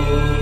Oh